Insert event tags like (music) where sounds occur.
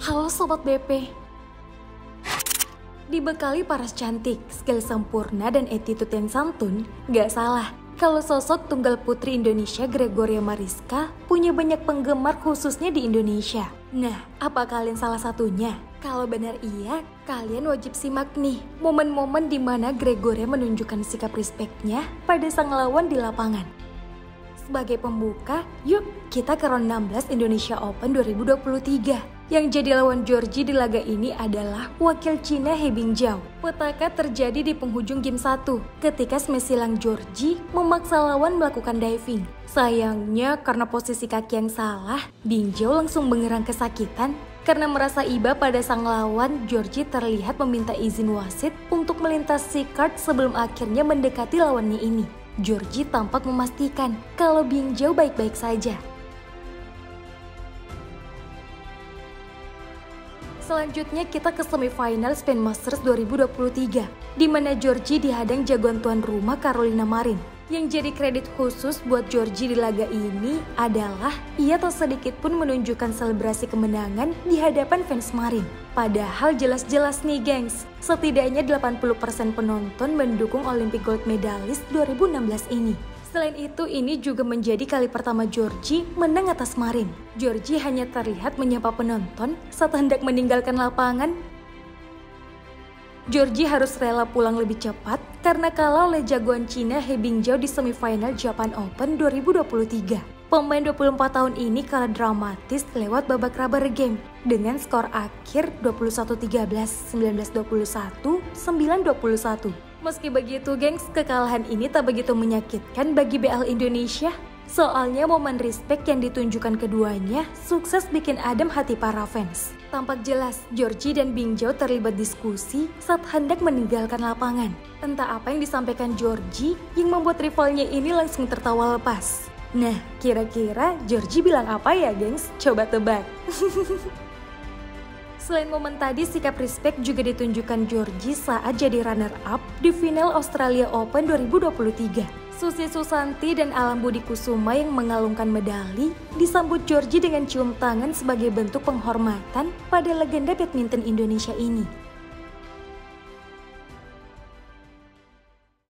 Halo Sobat BP. Dibekali paras cantik, skill sempurna, dan attitude yang santun, gak salah. Kalau sosok tunggal putri Indonesia Gregoria Mariska punya banyak penggemar khususnya di Indonesia. Nah, apa kalian salah satunya? Kalau benar iya, kalian wajib simak nih momen-momen di mana Gregoria menunjukkan sikap respeknya pada sang lawan di lapangan. Sebagai pembuka, yuk kita ke round 16 Indonesia Open 2023. Yang jadi lawan Georgie di laga ini adalah wakil Cina He Bingjiao. Petaka terjadi di penghujung game 1 ketika semesilang Georgie memaksa lawan melakukan diving. Sayangnya karena posisi kaki yang salah, Bingjiao langsung mengerang kesakitan karena merasa iba pada sang lawan, Georgie terlihat meminta izin wasit untuk melintasi card sebelum akhirnya mendekati lawannya ini. Georgie tampak memastikan kalau Bingjiao baik-baik saja. Selanjutnya kita ke semifinal Spain Masters 2023, di mana Georgie dihadang jagoan tuan rumah Carolina Marin. Yang jadi kredit khusus buat Georgie di laga ini adalah ia tak sedikit pun menunjukkan selebrasi kemenangan di hadapan fans Marin. Padahal jelas-jelas nih gengs, setidaknya 80% penonton mendukung Olympic Gold Medalist 2016 ini. Selain itu, ini juga menjadi kali pertama Georgie menang atas Marin. Georgie hanya terlihat menyapa penonton saat hendak meninggalkan lapangan. Georgie harus rela pulang lebih cepat karena kalah oleh jagoan Cina He Bingjiao di semifinal Japan Open 2023. Pemain 24 tahun ini kalah dramatis lewat babak rubber game dengan skor akhir 21-13, 19-21, 9-21. Meski begitu, gengs, kekalahan ini tak begitu menyakitkan bagi BL Indonesia. Soalnya momen respect yang ditunjukkan keduanya sukses bikin adem hati para fans. Tampak jelas, Georgie dan Bingjo terlibat diskusi saat hendak meninggalkan lapangan. Entah apa yang disampaikan Georgie yang membuat rivalnya ini langsung tertawa lepas. Nah, kira-kira Georgie bilang apa ya, gengs? Coba tebak. (laughs) Selain momen tadi, sikap respect juga ditunjukkan Georgie saat jadi runner-up di final Australia Open 2023. Susi Susanti dan Alam Budi Kusuma yang mengalungkan medali disambut Georgie dengan cium tangan sebagai bentuk penghormatan pada legenda badminton Indonesia ini.